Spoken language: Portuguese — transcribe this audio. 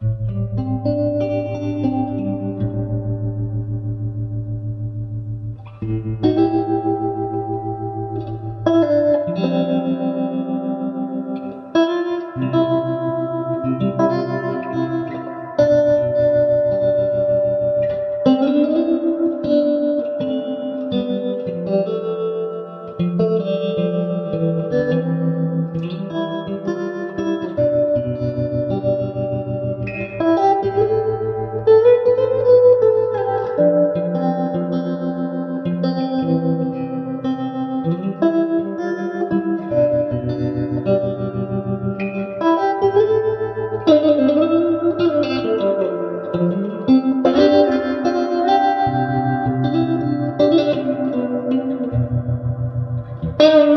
Música Pero